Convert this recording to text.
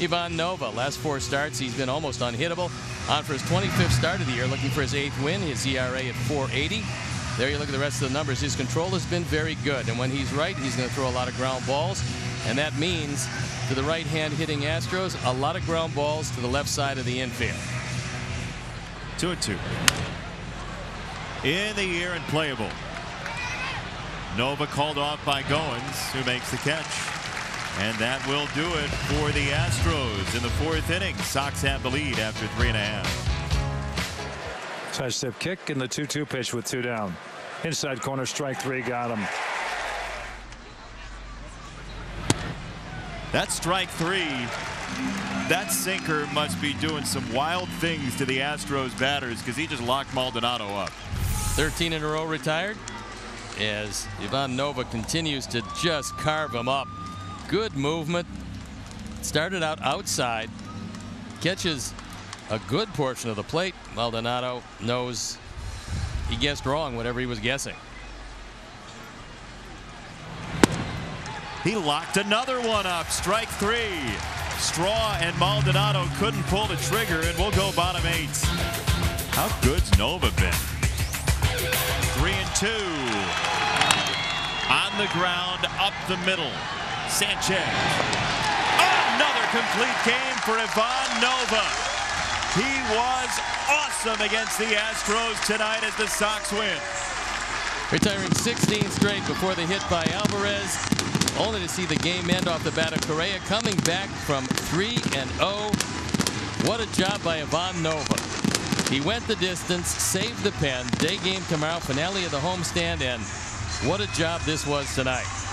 Ivan Nova. Last four starts, he's been almost unhittable. On for his 25th start of the year, looking for his eighth win. His ERA at 480. There you look at the rest of the numbers. His control has been very good. And when he's right, he's going to throw a lot of ground balls. And that means to the right hand hitting Astros, a lot of ground balls to the left side of the infield. Two and two. In the air and playable. Nova called off by Goins, who makes the catch. And that will do it for the Astros in the fourth inning. Sox have the lead after three and a half. Touch tip kick and the 2 2 pitch with two down. Inside corner strike three got him. That's strike three. That sinker must be doing some wild things to the Astros batters because he just locked Maldonado up. 13 in a row retired as Ivan Nova continues to just carve him up. Good movement. Started out outside. Catches a good portion of the plate. Maldonado knows he guessed wrong whatever he was guessing. He locked another one up. Strike three. Straw and Maldonado couldn't pull the trigger, and we'll go bottom eight. How good's Nova been? Three and two. On the ground, up the middle. Sanchez. Another complete game for Ivan Nova. He was awesome against the Astros tonight as the Sox win. Retiring 16 straight before the hit by Alvarez. Only to see the game end off the bat of Correa coming back from 3 and 0. What a job by Ivan Nova. He went the distance, saved the pen. Day game tomorrow, finale of the homestand, and what a job this was tonight.